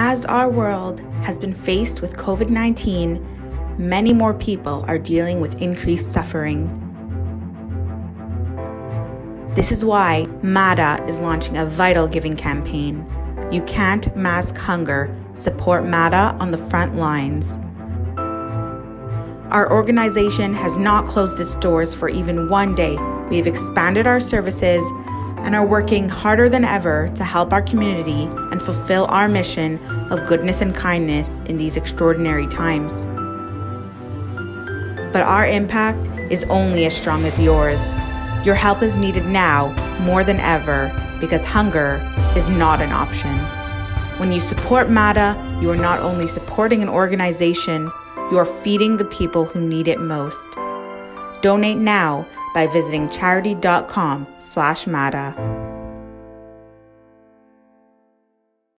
As our world has been faced with COVID 19, many more people are dealing with increased suffering. This is why MADA is launching a vital giving campaign. You can't mask hunger. Support MADA on the front lines. Our organization has not closed its doors for even one day. We have expanded our services and are working harder than ever to help our community and fulfill our mission of goodness and kindness in these extraordinary times. But our impact is only as strong as yours. Your help is needed now more than ever because hunger is not an option. When you support MADA, you are not only supporting an organization, you are feeding the people who need it most. Donate now by visiting charidy.com slash MADA.